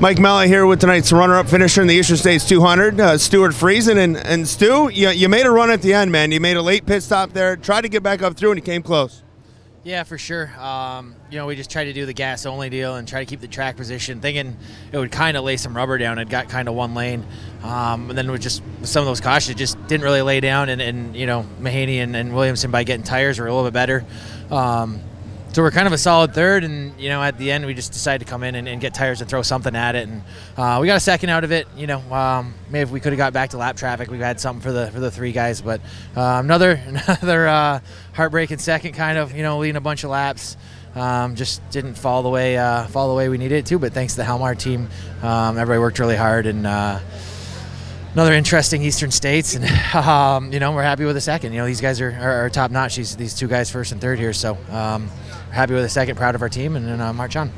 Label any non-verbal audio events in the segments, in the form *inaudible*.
Mike Mallett here with tonight's runner-up finisher in the Eastern States 200, uh, Stewart Friesen. And, and Stu, you, you made a run at the end, man. You made a late pit stop there, tried to get back up through, and you came close. Yeah, for sure. Um, you know, we just tried to do the gas only deal and try to keep the track position, thinking it would kind of lay some rubber down. It got kind of one lane, um, and then with just some of those cautions, just didn't really lay down. And, and you know, Mahaney and, and, Williamson by getting tires were a little bit better. Um, so we're kind of a solid third, and you know, at the end we just decided to come in and, and get tires and throw something at it, and uh, we got a second out of it. You know, um, maybe if we could have got back to lap traffic, we had something for the for the three guys, but uh, another *laughs* another uh, heartbreaking second, kind of you know, leading a bunch of laps. Um, just didn't fall the way uh, fall the way we needed it to, but thanks to the Halmar team, um, everybody worked really hard and uh, another interesting Eastern States, and *laughs* um, you know we're happy with the second. You know these guys are, are, are top notch. These these two guys first and third here, so um, happy with the second, proud of our team, and then uh, march on.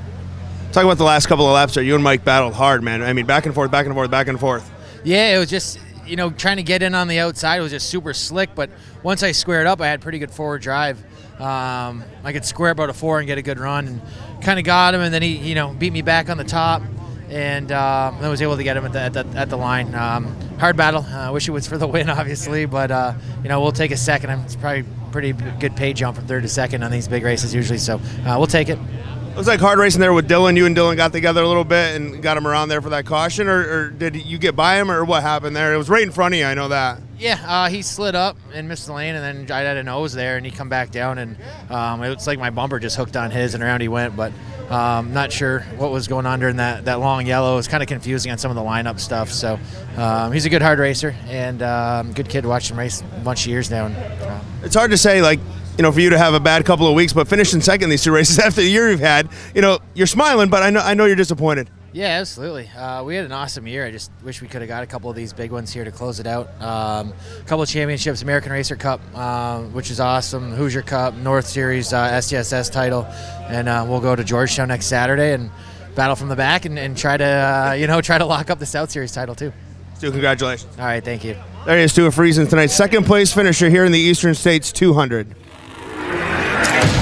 Talk about the last couple of laps there. You and Mike battled hard, man. I mean, back and forth, back and forth, back and forth. Yeah, it was just you know trying to get in on the outside It was just super slick, but once I squared up, I had pretty good forward drive. Um, I could square about a four and get a good run, and kind of got him, and then he you know beat me back on the top and uh, I was able to get him at the, at the, at the line. Um, hard battle. I uh, wish it was for the win, *laughs* obviously, but uh, you know we'll take a second. It's probably pretty good pay jump from third to second on these big races usually, so uh, we'll take it. It was like hard racing there with Dylan. You and Dylan got together a little bit and got him around there for that caution, or, or did you get by him, or what happened there? It was right in front of you. I know that. Yeah, uh, he slid up and missed the lane, and then I had a nose there, and he come back down, and um, it looks like my bumper just hooked on his, and around he went. But um, not sure what was going on during that, that long yellow. It was kind of confusing on some of the lineup stuff. So um, he's a good hard racer and um, good kid. Watched him race a bunch of years now. And, uh, it's hard to say, like you know, for you to have a bad couple of weeks, but finishing second these two races *laughs* after the year you've had, you know, you're smiling, but I know I know you're disappointed. Yeah, absolutely. Uh, we had an awesome year. I just wish we could have got a couple of these big ones here to close it out. Um, a couple of championships, American Racer Cup, uh, which is awesome, Hoosier Cup, North Series uh, STSS title, and uh, we'll go to Georgetown next Saturday and battle from the back and, and try to, uh, you know, try to lock up the South Series title too. Stu, congratulations. All right, thank you. There he is, Stewart Friesen, tonight's second place finisher here in the Eastern States 200. Thank you.